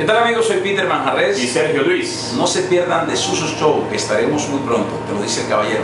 ¿Qué tal amigos? Soy Peter Manjarres. Y Sergio Luis. No se pierdan de Suso Show, que estaremos muy pronto, te lo dice el caballero.